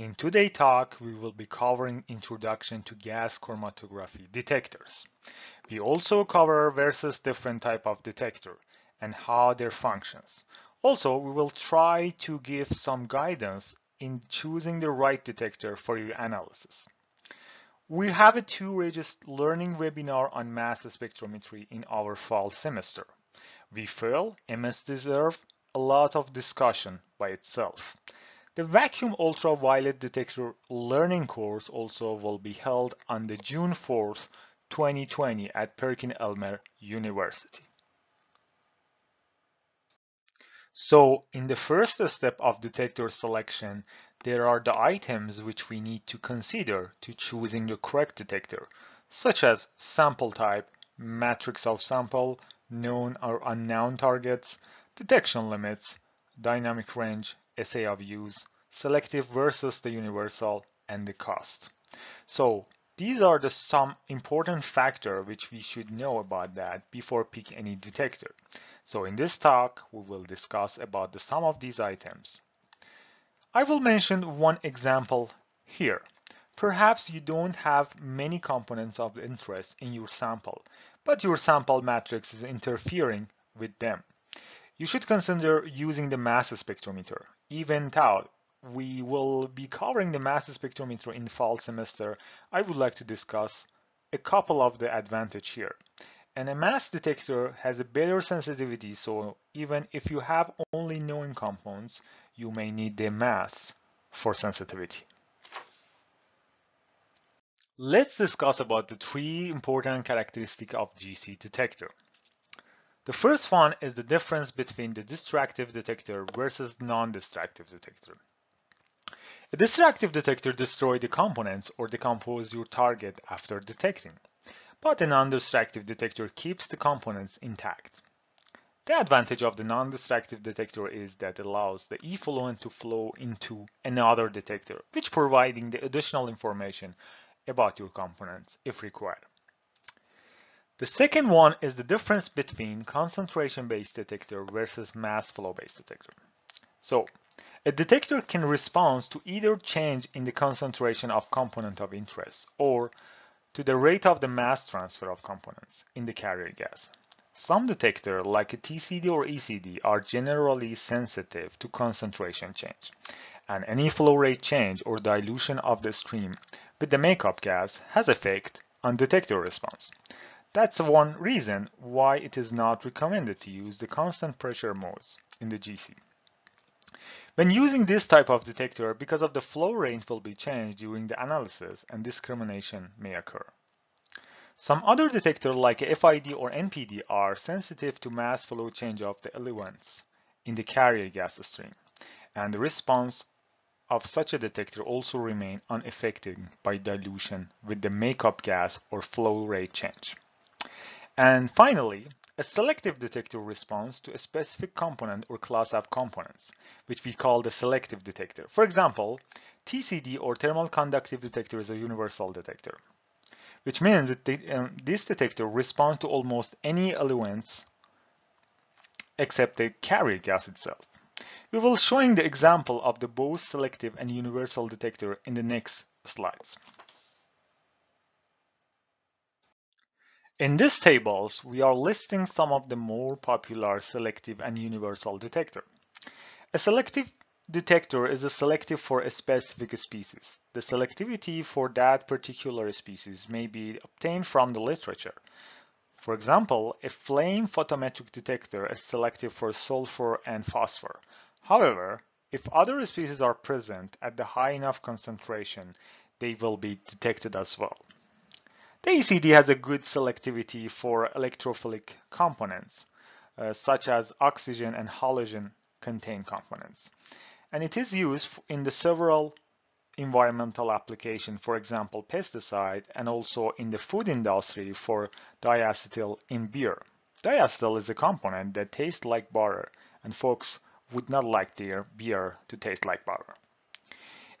In today's talk, we will be covering introduction to gas chromatography detectors. We also cover versus different type of detector and how their functions. Also, we will try to give some guidance in choosing the right detector for your analysis. We have a two-regis learning webinar on mass spectrometry in our fall semester. We feel MS deserve a lot of discussion by itself. The vacuum ultraviolet detector learning course also will be held on the June 4th, 2020 at PerkinElmer University. So in the first step of detector selection, there are the items which we need to consider to choosing the correct detector, such as sample type, matrix of sample, known or unknown targets, detection limits, dynamic range, assay of use, selective versus the universal, and the cost. So these are the some important factor which we should know about that before pick any detector. So in this talk, we will discuss about the sum of these items. I will mention one example here. Perhaps you don't have many components of interest in your sample, but your sample matrix is interfering with them. You should consider using the mass spectrometer. Even though we will be covering the mass spectrometer in fall semester, I would like to discuss a couple of the advantage here. And a mass detector has a better sensitivity, so even if you have only known compounds, you may need the mass for sensitivity. Let's discuss about the three important characteristics of GC detector. The first one is the difference between the destructive detector versus non-destructive detector. A destructive detector destroys the components or decomposes your target after detecting, but a non-destructive detector keeps the components intact. The advantage of the non-destructive detector is that it allows the effluent to flow into another detector, which providing the additional information about your components if required. The second one is the difference between concentration-based detector versus mass flow-based detector. So a detector can respond to either change in the concentration of component of interest or to the rate of the mass transfer of components in the carrier gas. Some detectors, like a TCD or ECD, are generally sensitive to concentration change, and any flow rate change or dilution of the stream with the makeup gas has effect on detector response. That's one reason why it is not recommended to use the constant pressure modes in the GC. When using this type of detector, because of the flow rate will be changed during the analysis and discrimination may occur. Some other detectors like FID or NPD are sensitive to mass flow change of the elements in the carrier gas stream, and the response of such a detector also remain unaffected by dilution with the makeup gas or flow rate change. And finally, a selective detector responds to a specific component or class of components, which we call the selective detector. For example, TCD or thermal conductive detector is a universal detector, which means that um, this detector responds to almost any elements except the carrier gas itself. We will showing the example of the both selective and universal detector in the next slides. In these tables, we are listing some of the more popular selective and universal detector. A selective detector is a selective for a specific species. The selectivity for that particular species may be obtained from the literature. For example, a flame photometric detector is selective for sulfur and phosphor. However, if other species are present at the high enough concentration, they will be detected as well. The ECD has a good selectivity for electrophilic components, uh, such as oxygen and halogen contained components. And it is used in the several environmental application, for example, pesticide, and also in the food industry for diacetyl in beer. Diacetyl is a component that tastes like butter, and folks would not like their beer to taste like butter.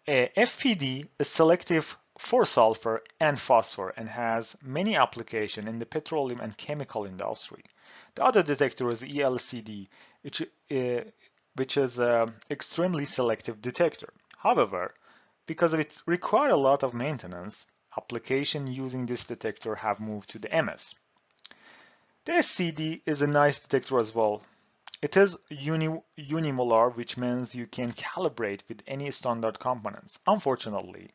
A FPD is selective for sulfur and phosphor and has many applications in the petroleum and chemical industry. The other detector is ELCD, which, uh, which is an extremely selective detector. However, because it requires a lot of maintenance, applications using this detector have moved to the MS. The SCD is a nice detector as well. It is uni unimolar, which means you can calibrate with any standard components. Unfortunately,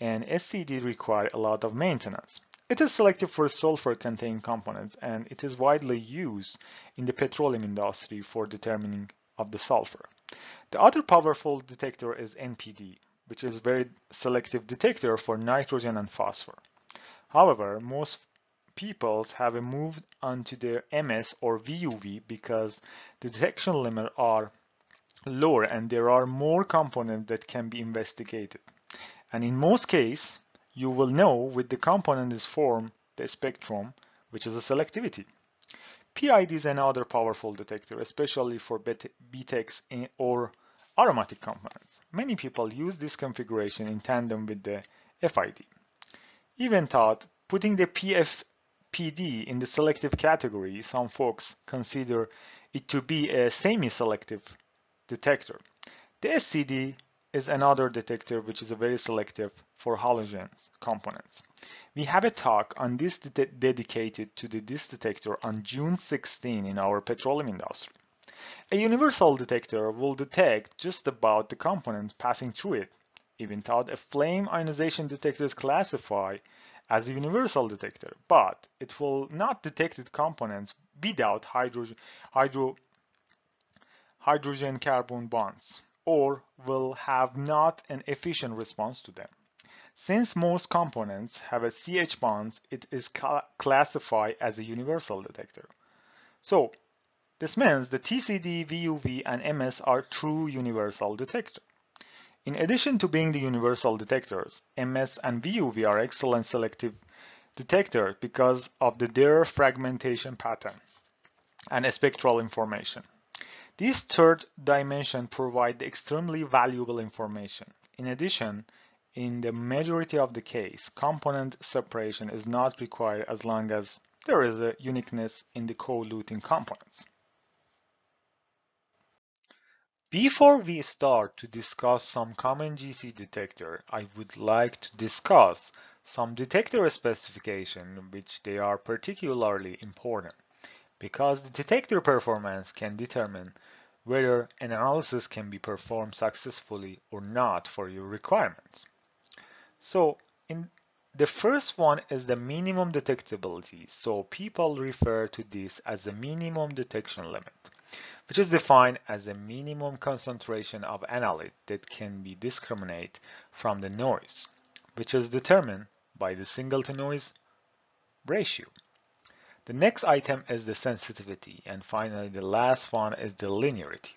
an SCD require a lot of maintenance. It is selective for sulfur-containing components and it is widely used in the petroleum industry for determining of the sulfur. The other powerful detector is NPD, which is a very selective detector for nitrogen and phosphor. However, most people have moved onto their MS or VUV because the detection limits are lower and there are more components that can be investigated. And in most cases, you will know with the component is form the spectrum, which is a selectivity. PID is another powerful detector, especially for BTEX or aromatic components. Many people use this configuration in tandem with the FID. Even thought putting the PFPD in the selective category, some folks consider it to be a semi-selective detector. The SCD is another detector which is a very selective for halogens components. We have a talk on this de dedicated to the, this detector on June 16 in our petroleum industry. A universal detector will detect just about the components passing through it, even though a flame ionization detector is classified as a universal detector, but it will not detect the components without hydrogen, hydro, hydrogen carbon bonds or will have not an efficient response to them. Since most components have a CH bonds, it is classified as a universal detector. So this means the TCD, VUV, and MS are true universal detectors. In addition to being the universal detectors, MS and VUV are excellent selective detectors because of the, their fragmentation pattern and spectral information. These third dimension provides extremely valuable information. In addition, in the majority of the case, component separation is not required as long as there is a uniqueness in the co-eluting components. Before we start to discuss some common GC detector, I would like to discuss some detector specification which they are particularly important because the detector performance can determine whether an analysis can be performed successfully or not for your requirements. So in the first one is the minimum detectability. So people refer to this as the minimum detection limit, which is defined as a minimum concentration of analyte that can be discriminated from the noise, which is determined by the signal to noise ratio. The next item is the sensitivity and finally the last one is the linearity.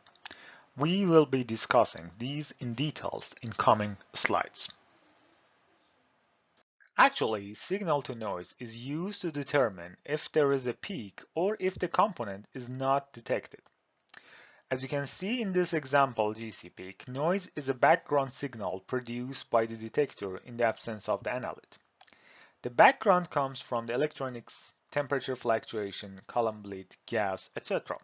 We will be discussing these in details in coming slides. Actually, signal to noise is used to determine if there is a peak or if the component is not detected. As you can see in this example GC peak, noise is a background signal produced by the detector in the absence of the analyte. The background comes from the electronics temperature fluctuation, column bleed, gas, etc.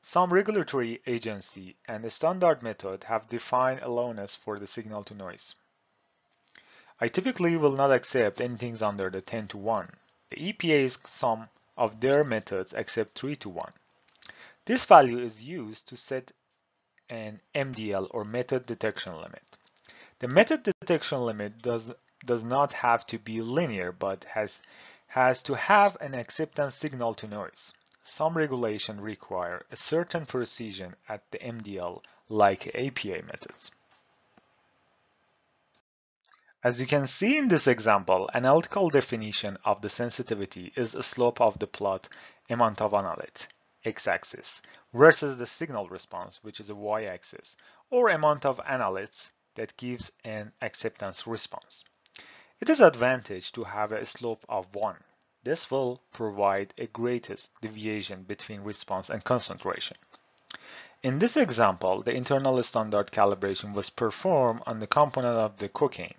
Some regulatory agency and a standard method have defined allowness for the signal to noise. I typically will not accept anything under the 10 to 1. The EPA is some of their methods accept 3 to 1. This value is used to set an MDL or method detection limit. The method detection limit does, does not have to be linear but has has to have an acceptance signal to noise. Some regulation require a certain precision at the MDL like EPA methods. As you can see in this example, an analytical definition of the sensitivity is a slope of the plot amount of analyte, x-axis, versus the signal response, which is a y-axis, or amount of analytes that gives an acceptance response. It is advantage to have a slope of 1. This will provide a greatest deviation between response and concentration. In this example, the internal standard calibration was performed on the component of the cocaine.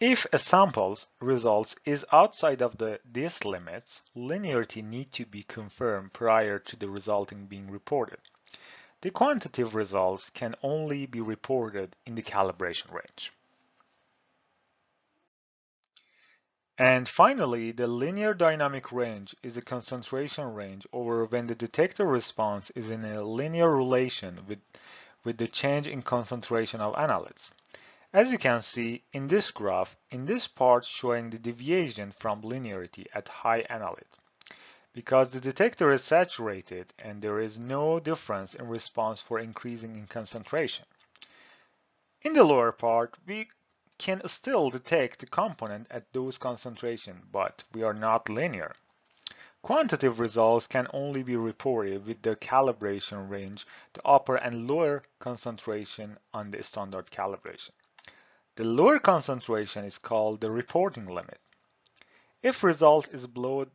If a sample's results is outside of the, these limits, linearity need to be confirmed prior to the resulting being reported. The quantitative results can only be reported in the calibration range. And finally, the linear dynamic range is a concentration range over when the detector response is in a linear relation with, with the change in concentration of analytes. As you can see in this graph, in this part showing the deviation from linearity at high analyte. Because the detector is saturated and there is no difference in response for increasing in concentration. In the lower part, we can still detect the component at those concentration, but we are not linear. Quantitative results can only be reported with the calibration range, the upper and lower concentration on the standard calibration. The lower concentration is called the reporting limit. If result is below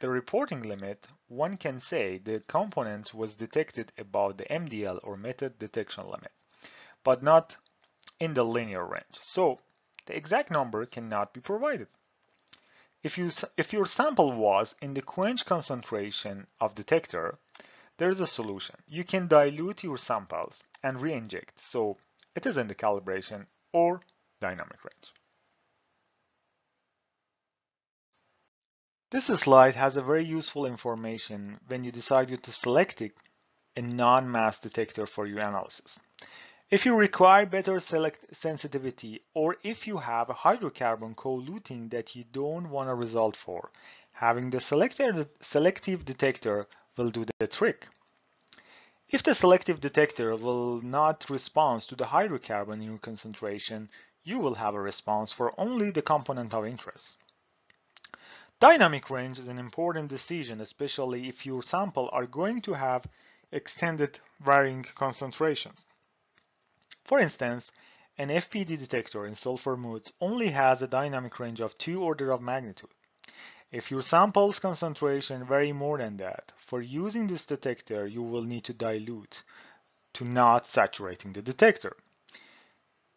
the reporting limit, one can say the component was detected above the MDL or method detection limit, but not in the linear range. So the exact number cannot be provided. If, you, if your sample was in the quench concentration of detector, there is a solution. You can dilute your samples and re-inject, so it is in the calibration or dynamic range. This slide has a very useful information when you decide to select a non-mass detector for your analysis. If you require better select sensitivity or if you have a hydrocarbon co-eluting that you don't want a result for, having the selective detector will do the trick. If the selective detector will not respond to the hydrocarbon in your concentration, you will have a response for only the component of interest. Dynamic range is an important decision, especially if your sample are going to have extended varying concentrations. For instance, an FPD detector in sulfur modes only has a dynamic range of 2 order of magnitude. If your sample's concentration vary more than that, for using this detector you will need to dilute to not saturating the detector.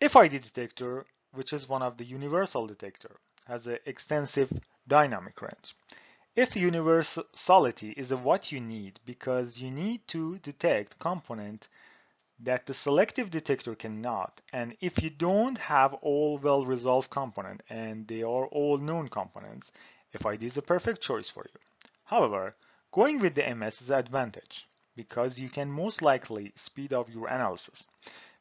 FID detector, which is one of the universal detector, has an extensive dynamic range. If universality is what you need because you need to detect component that the selective detector cannot. And if you don't have all well-resolved component and they are all known components, FID is a perfect choice for you. However, going with the MS is an advantage because you can most likely speed up your analysis.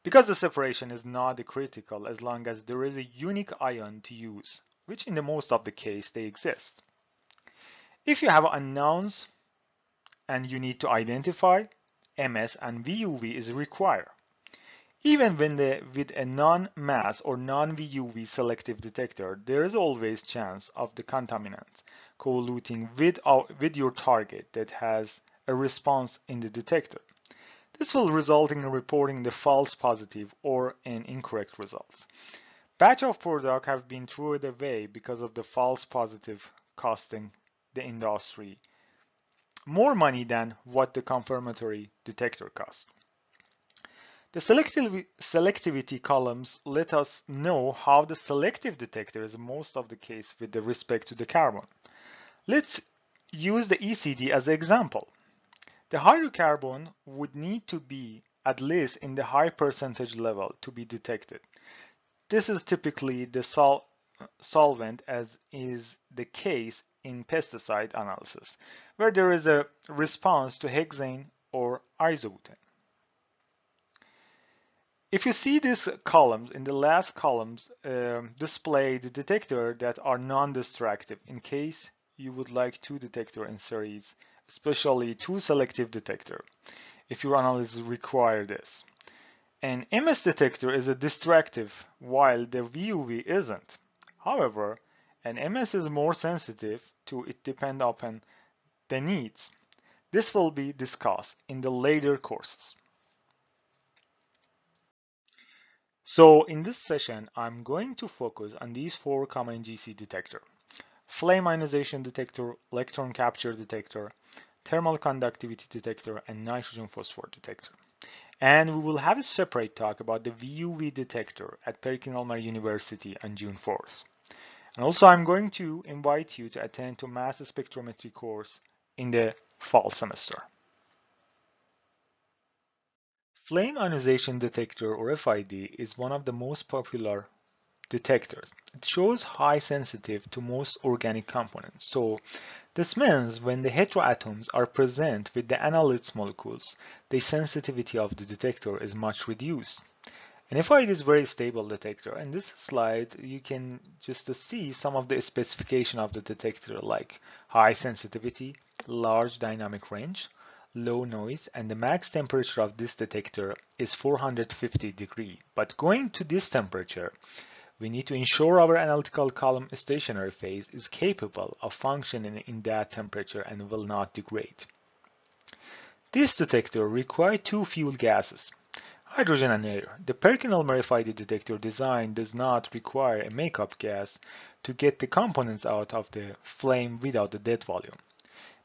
Because the separation is not critical as long as there is a unique ion to use, which in the most of the case they exist. If you have unknowns and you need to identify, MS and VUV is required. Even when the, with a non-mass or non-VUV selective detector, there is always chance of the contaminant co-eluting with, with your target that has a response in the detector. This will result in reporting the false positive or an incorrect results. Batch of product have been thrown away because of the false positive costing the industry more money than what the confirmatory detector cost. The selectivity columns let us know how the selective detector is most of the case with the respect to the carbon. Let's use the ECD as an example. The hydrocarbon would need to be at least in the high percentage level to be detected. This is typically the sol solvent as is the case in pesticide analysis, where there is a response to hexane or isobutane. If you see these columns, in the last columns um, display the detector that are non-destructive in case you would like two detector in series, especially two selective detector, if your analysis require this. An MS detector is a destructive while the VUV isn't. However, an MS is more sensitive to it depend upon the needs. This will be discussed in the later courses. So in this session, I'm going to focus on these four common GC detector. Flame ionization detector, electron capture detector, thermal conductivity detector, and nitrogen phosphor detector. And we will have a separate talk about the VUV detector at PerkinElmer University on June 4th. And also I'm going to invite you to attend to mass spectrometry course in the fall semester. Flame ionization detector or FID is one of the most popular detectors. It shows high sensitive to most organic components. So this means when the heteroatoms are present with the analytes molecules, the sensitivity of the detector is much reduced. And FID is very stable detector. In this slide, you can just see some of the specification of the detector like high sensitivity, large dynamic range, low noise, and the max temperature of this detector is 450 degree. But going to this temperature, we need to ensure our analytical column stationary phase is capable of functioning in that temperature and will not degrade. This detector requires two fuel gases, Hydrogen and air. The PerkinElmer FID detector design does not require a makeup gas to get the components out of the flame without the dead volume.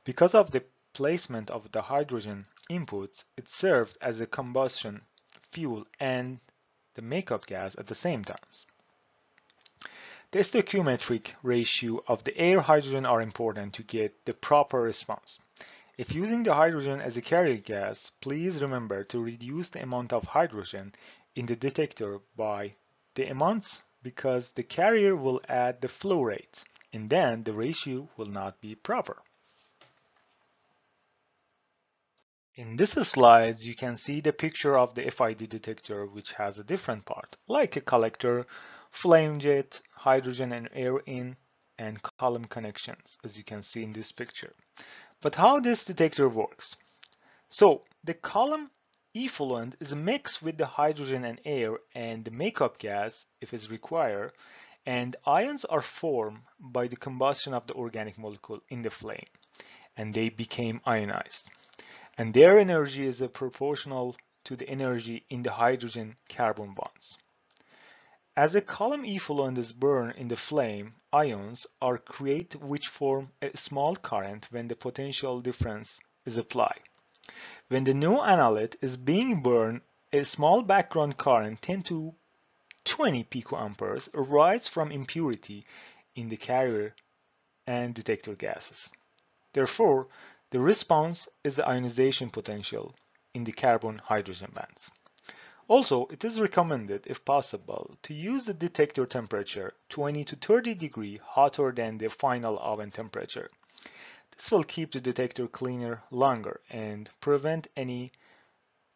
Because of the placement of the hydrogen inputs, it served as a combustion fuel and the makeup gas at the same time. The stoichiometric ratio of the air hydrogen are important to get the proper response. If using the hydrogen as a carrier gas, please remember to reduce the amount of hydrogen in the detector by the amounts because the carrier will add the flow rate and then the ratio will not be proper. In this slide, you can see the picture of the FID detector which has a different part, like a collector, flame jet, hydrogen and air in, and column connections, as you can see in this picture. But how this detector works? So the column effluent is mixed with the hydrogen and air and the makeup gas if it's required and ions are formed by the combustion of the organic molecule in the flame and they became ionized and their energy is proportional to the energy in the hydrogen carbon bonds. As a column effluent is burned in the flame, ions are created which form a small current when the potential difference is applied. When the new analyte is being burned, a small background current 10 to 20 picoamperes arises from impurity in the carrier and detector gases. Therefore, the response is the ionization potential in the carbon-hydrogen bands. Also, it is recommended, if possible, to use the detector temperature 20 to 30 degree hotter than the final oven temperature. This will keep the detector cleaner longer and prevent any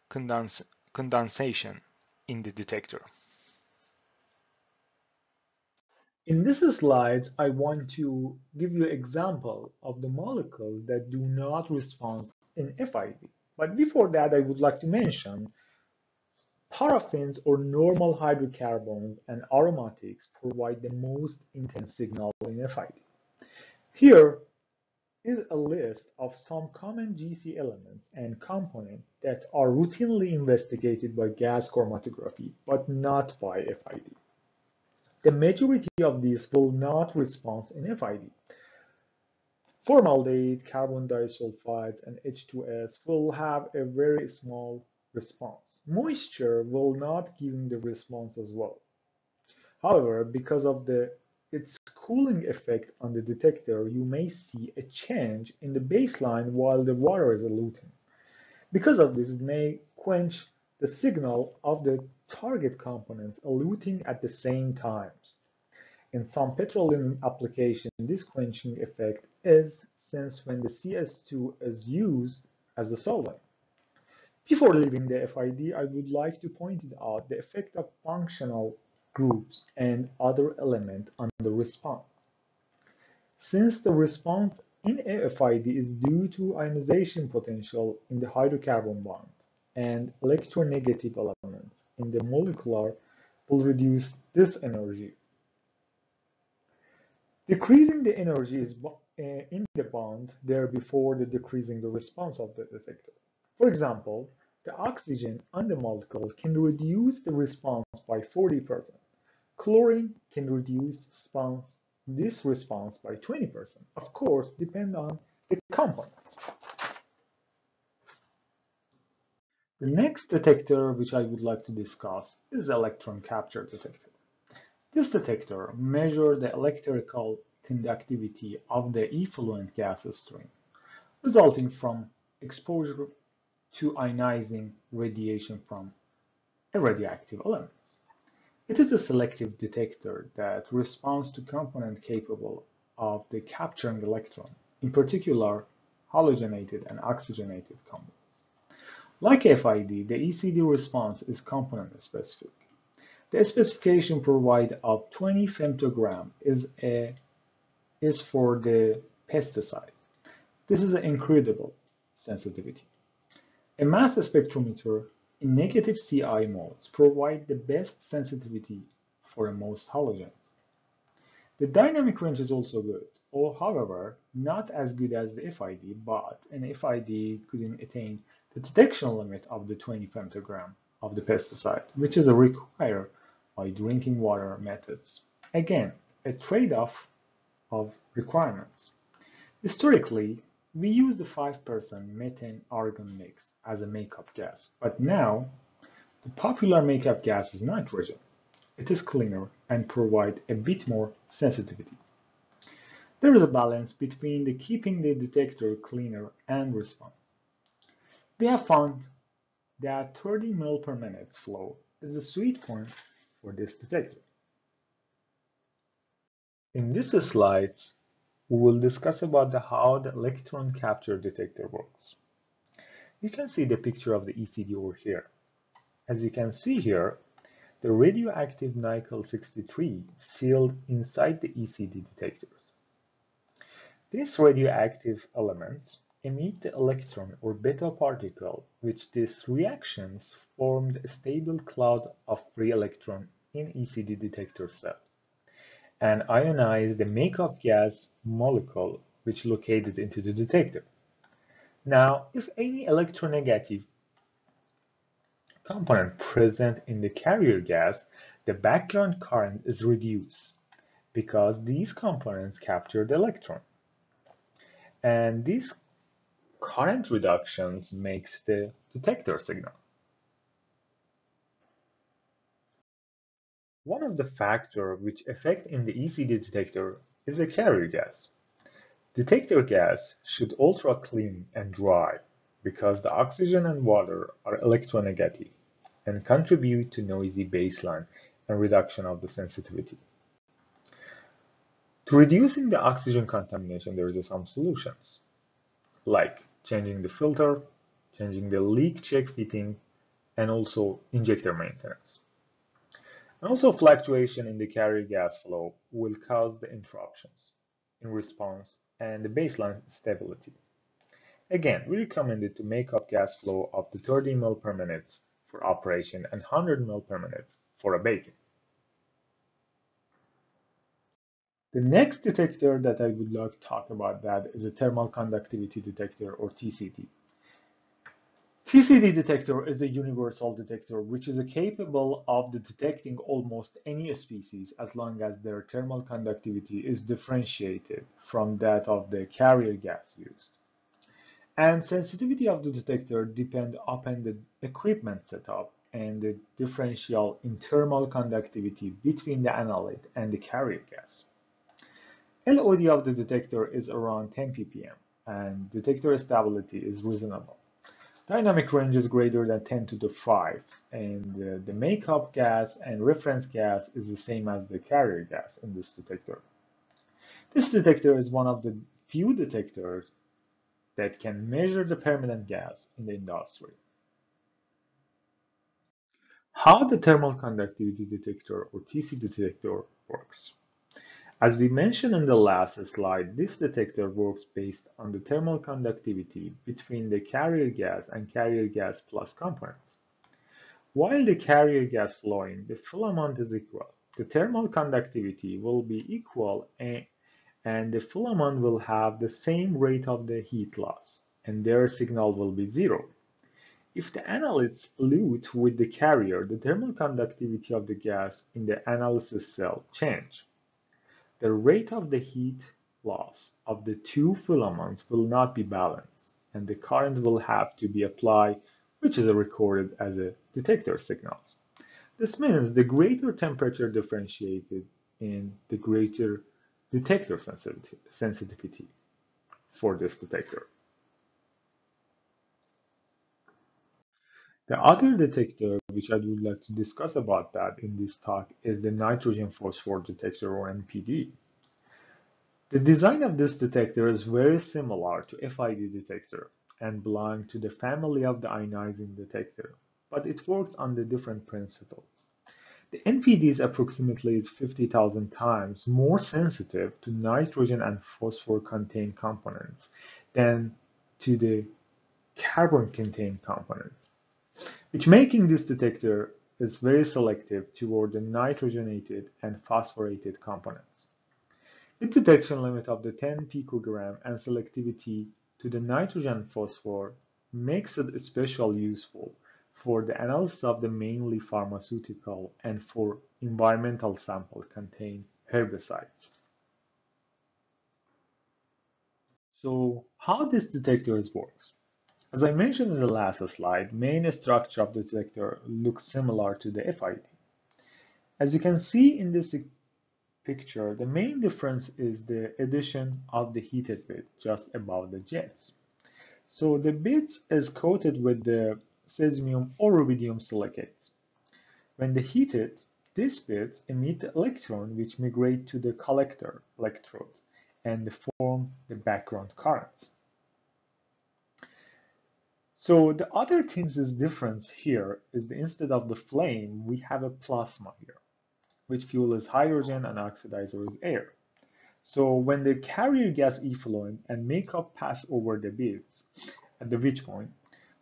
condens condensation in the detector. In this slide, I want to give you example of the molecules that do not respond in FID. But before that, I would like to mention Paraffins or normal hydrocarbons and aromatics provide the most intense signal in FID. Here is a list of some common GC elements and components that are routinely investigated by gas chromatography, but not by FID. The majority of these will not respond in FID. Formaldehyde, carbon disulfides, and H2S will have a very small response. Moisture will not give the response as well. However, because of the its cooling effect on the detector, you may see a change in the baseline while the water is eluting. Because of this, it may quench the signal of the target components eluting at the same times. In some petroleum applications, this quenching effect is since when the CS2 is used as a solvent. Before leaving the FID, I would like to point out the effect of functional groups and other elements on the response. Since the response in AFID is due to ionization potential in the hydrocarbon bond and electronegative elements in the molecular will reduce this energy. Decreasing the energy is uh, in the bond there before the decreasing the response of the detector. For example, the oxygen on the molecule can reduce the response by 40%. Chlorine can reduce response, this response by 20%. Of course, depend on the components. The next detector which I would like to discuss is electron capture detector. This detector measures the electrical conductivity of the effluent gas stream, resulting from exposure to ionizing radiation from radioactive elements. It is a selective detector that responds to component capable of the capturing electron, in particular halogenated and oxygenated components. Like FID, the ECD response is component specific. The specification provided of 20 femtogram is, a, is for the pesticides. This is an incredible sensitivity. A mass spectrometer in negative CI modes provide the best sensitivity for most halogens. The dynamic range is also good, or however, not as good as the FID, but an FID couldn't attain the detection limit of the 20 femtogram of the pesticide, which is a required by drinking water methods. Again, a trade-off of requirements. Historically, we used the 5% methane-argon mix as a makeup gas, but now the popular makeup gas is nitrogen. It is cleaner and provide a bit more sensitivity. There is a balance between the keeping the detector cleaner and response. We have found that 30 ml per minute flow is the sweet point for this detector. In this slide, we will discuss about the, how the electron capture detector works. You can see the picture of the ECD over here. As you can see here, the radioactive nickel-63 sealed inside the ECD detectors. These radioactive elements emit the electron or beta particle, which these reactions formed a stable cloud of free electron in ECD detector cell and ionize the makeup gas molecule which located into the detector. Now, if any electronegative component present in the carrier gas, the background current is reduced because these components capture the electron. And these current reductions makes the detector signal. One of the factors which affect in the ECD detector is the carrier gas. Detector gas should ultra clean and dry because the oxygen and water are electronegative and contribute to noisy baseline and reduction of the sensitivity. To reducing the oxygen contamination, there are some solutions, like changing the filter, changing the leak check fitting, and also injector maintenance. And also fluctuation in the carrier gas flow will cause the interruptions in response and the baseline stability. Again, we recommend it to make up gas flow of the 30 ml per minute for operation and 100 ml per minute for a baking. The next detector that I would like to talk about that is a thermal conductivity detector or TCD. TCD detector is a universal detector which is capable of detecting almost any species as long as their thermal conductivity is differentiated from that of the carrier gas used. And sensitivity of the detector depend upon the equipment setup and the differential in thermal conductivity between the analyte and the carrier gas. LOD of the detector is around 10 ppm and detector stability is reasonable. Dynamic range is greater than 10 to the 5, and uh, the makeup gas and reference gas is the same as the carrier gas in this detector. This detector is one of the few detectors that can measure the permanent gas in the industry. How the thermal conductivity detector or TC detector works. As we mentioned in the last slide, this detector works based on the thermal conductivity between the carrier gas and carrier gas plus components. While the carrier gas flowing, the filament is equal. The thermal conductivity will be equal and, the filament will have the same rate of the heat loss, and their signal will be zero. If the analytes pollute with the carrier, the thermal conductivity of the gas in the analysis cell change. The rate of the heat loss of the two filaments will not be balanced, and the current will have to be applied, which is recorded as a detector signal. This means the greater temperature differentiated in the greater detector sensitivity for this detector. The other detector which I would like to discuss about that in this talk is the nitrogen phosphor detector or NPD. The design of this detector is very similar to FID detector and belong to the family of the ionizing detector, but it works on the different principle. The NPD is approximately 50,000 times more sensitive to nitrogen and phosphor contained components than to the carbon contained components, which making this detector is very selective toward the nitrogenated and phosphorated components. With detection limit of the 10 picogram and selectivity to the nitrogen phosphor makes it especially useful for the analysis of the mainly pharmaceutical and for environmental sample contain herbicides. So how this detector works? As I mentioned in the last slide, main structure of the detector looks similar to the FID. As you can see in this picture, the main difference is the addition of the heated bit just above the jets. So the bit is coated with the cesium or rubidium silicates. When they heated, these bits emit the electron which migrate to the collector electrode and form the background current. So the other things is difference here is that instead of the flame, we have a plasma here which fuel is hydrogen and oxidizer is air. So when the carrier gas effluent and makeup pass over the beads, at the which point,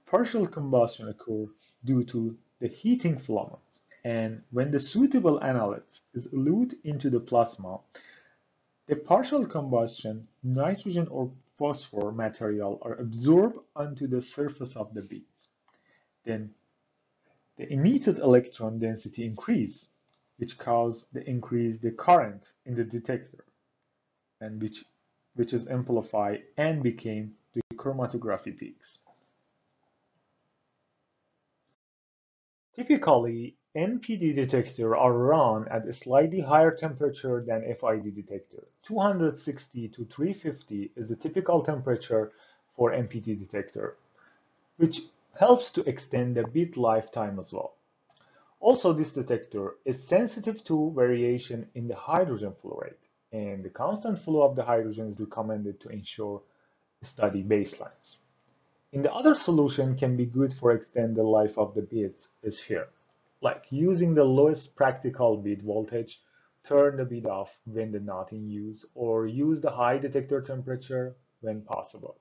partial combustion occur due to the heating filaments. And when the suitable analyte is elute into the plasma, the partial combustion nitrogen or phosphor material are absorbed onto the surface of the beads. Then the emitted electron density increase which cause the increase the current in the detector and which which is amplified and became the chromatography peaks. Typically, NPD detector are run at a slightly higher temperature than FID detector. 260 to 350 is the typical temperature for NPD detector, which helps to extend the bit lifetime as well. Also, this detector is sensitive to variation in the hydrogen flow rate, and the constant flow of the hydrogen is recommended to ensure steady baselines. In the other solution can be good for extend the life of the bits is here, like using the lowest practical bit voltage, turn the bit off when the not in use, or use the high detector temperature when possible.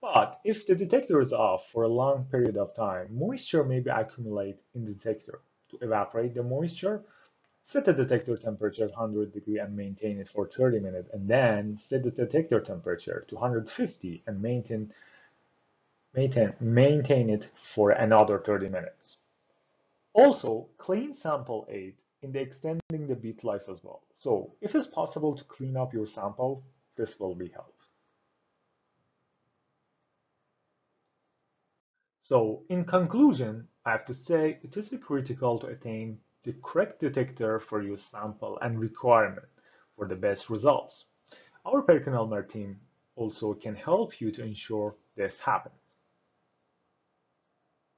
But if the detector is off for a long period of time, moisture may be accumulate in the detector. To evaporate the moisture, set the detector temperature at 100 degree and maintain it for 30 minutes, and then set the detector temperature to 150 and maintain, maintain, maintain it for another 30 minutes. Also, clean sample aid in the extending the bit life as well. So if it's possible to clean up your sample, this will be helpful. So in conclusion, I have to say it is critical to attain the correct detector for your sample and requirement for the best results. Our PerkinElmer team also can help you to ensure this happens.